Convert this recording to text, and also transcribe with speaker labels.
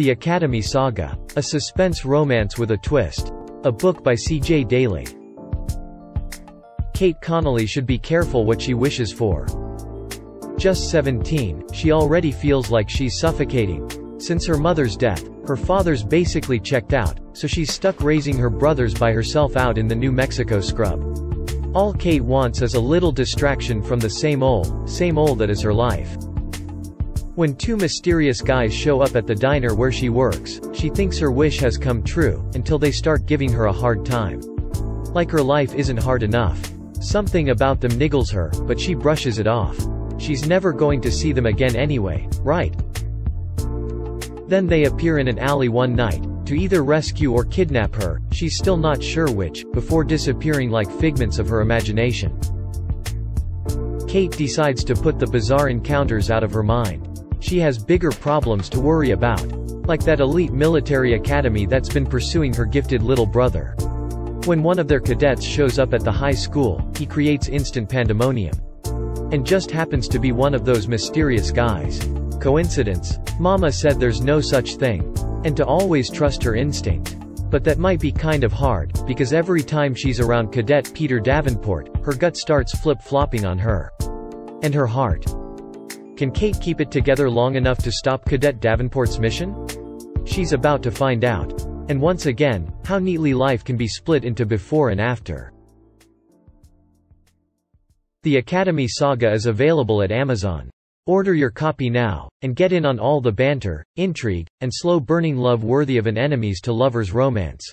Speaker 1: The Academy Saga. A suspense romance with a twist. A book by C.J. Daly. Kate Connelly should be careful what she wishes for. Just 17, she already feels like she's suffocating. Since her mother's death, her father's basically checked out, so she's stuck raising her brothers by herself out in the New Mexico scrub. All Kate wants is a little distraction from the same old, same old that is her life. When two mysterious guys show up at the diner where she works, she thinks her wish has come true, until they start giving her a hard time. Like her life isn't hard enough. Something about them niggles her, but she brushes it off. She's never going to see them again anyway, right? Then they appear in an alley one night, to either rescue or kidnap her, she's still not sure which, before disappearing like figments of her imagination. Kate decides to put the bizarre encounters out of her mind. She has bigger problems to worry about. Like that elite military academy that's been pursuing her gifted little brother. When one of their cadets shows up at the high school, he creates instant pandemonium. And just happens to be one of those mysterious guys. Coincidence? Mama said there's no such thing. And to always trust her instinct. But that might be kind of hard, because every time she's around Cadet Peter Davenport, her gut starts flip-flopping on her. And her heart. Can Kate keep it together long enough to stop Cadet Davenport's mission? She's about to find out. And once again, how neatly life can be split into before and after. The Academy Saga is available at Amazon. Order your copy now, and get in on all the banter, intrigue, and slow-burning love worthy of an enemies to lovers romance.